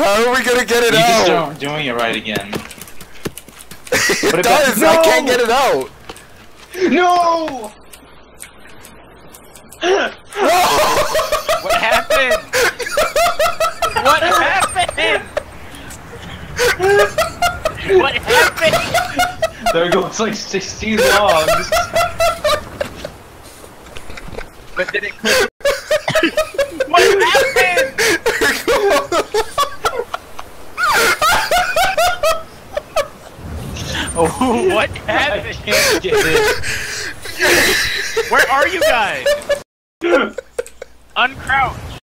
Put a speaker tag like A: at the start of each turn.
A: How are we gonna get it
B: You just
A: out?
B: aren't doing it right again.
A: it
B: about-
A: does. I can't get it out.
B: No!
C: What happened? what happened? what happened?
B: There goes like 16 logs.
C: But did it click? what happened? Oh, what happened?
B: can't get it.
C: Where are you guys? Uncrouch.